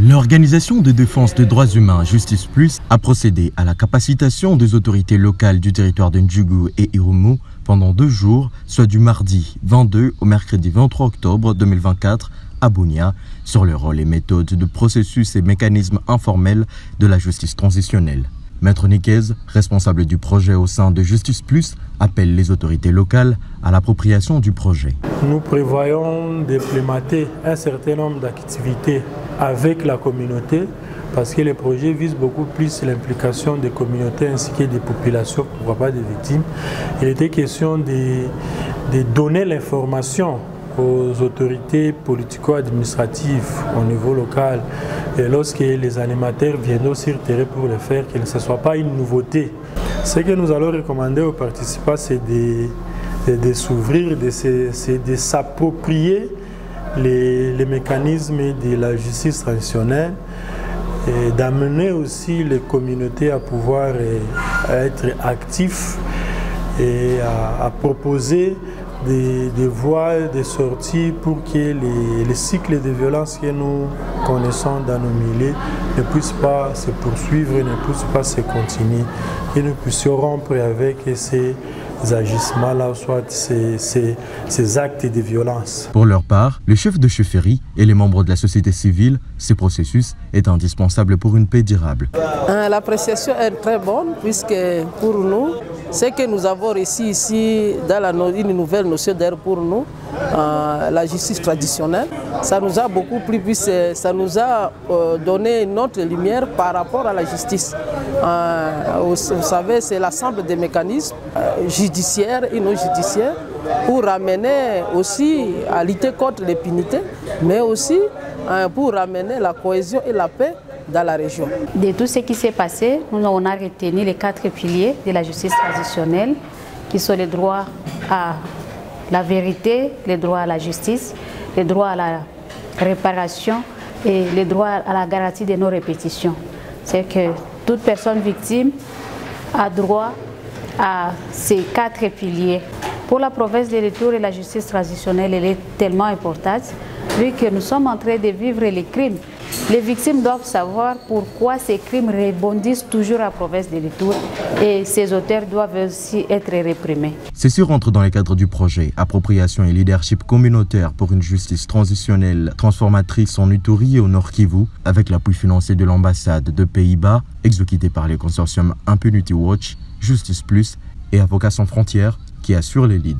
L'Organisation de défense des droits humains Justice Plus a procédé à la capacitation des autorités locales du territoire de Ndjougou et Irumu pendant deux jours, soit du mardi 22 au mercredi 23 octobre 2024 à Bounia, sur le rôle et méthodes de processus et mécanismes informels de la justice transitionnelle. Maître Niquez, responsable du projet au sein de Justice Plus, appelle les autorités locales à l'appropriation du projet. Nous prévoyons d'implémenter un certain nombre d'activités avec la communauté parce que le projet vise beaucoup plus l'implication des communautés ainsi que des populations, pourquoi pas des victimes. Il était question de, de donner l'information aux autorités politico-administratives au niveau local et lorsque les animateurs viennent sur terrain pour le faire, que ce ne soit pas une nouveauté. Ce que nous allons recommander aux participants, c'est de, de s'ouvrir, de s'approprier les, mécanismes de la justice traditionnelle et d'amener aussi les communautés à pouvoir être actifs et à proposer des, des, voies de sortie pour que les, les, cycles de violence que nous connaissons dans nos milieux ne puissent pas se poursuivre, ne puissent pas se continuer, que nous puissions rompre avec ces agissements-là, soit ces, ces, ces, actes de violence. Pour leur part, le chef de chefferie et les membres de la société civile, ce processus est indispensable pour une paix durable. L'appréciation est très bonne puisque pour nous, ce que nous avons réussi ici dans une nouvelle notion d'air pour nous, euh, la justice traditionnelle, ça nous a beaucoup plu puisque ça nous a euh, donné une autre lumière par rapport à la justice. Euh, vous, vous, savez, c'est l'ensemble des mécanismes judiciaires et non judiciaires pour amener aussi à lutter contre l'impunité, mais aussi pour ramener la cohésion et la paix De tout ce qui s'est passé, nous on a retenu les quatre piliers de la justice traditionnelle, qui sont les droits à la vérité, les droits à la justice, les droits à la réparation et les droits à la garantie de non-répétition. C'est que toute personne victime a droit à ces quatre piliers. Pour la province de retour et la justice traditionnelle, elle est tellement importante, vu que nous sommes en train de vivre les crimes les victimes doivent savoir pourquoi ces crimes rebondissent toujours à province de Litour et ces auteurs doivent aussi être réprimés. Ceci rentre dans le cadre du projet Appropriation et leadership communautaire pour une justice transitionnelle transformatrice en Uturi et au Nord Kivu avec l'appui financier de l'ambassade de Pays-Bas exécuté par les consortiums Impunity Watch, Justice Plus et Avocats sans frontières qui assurent les leads.